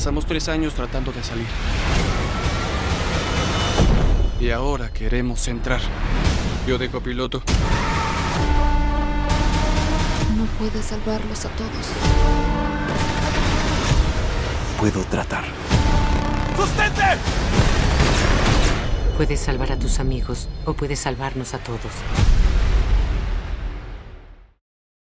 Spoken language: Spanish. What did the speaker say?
Pasamos tres años tratando de salir. Y ahora queremos entrar. Yo de copiloto. No puedes salvarlos a todos. Puedo tratar. ¡Sustente! Puedes salvar a tus amigos o puedes salvarnos a todos.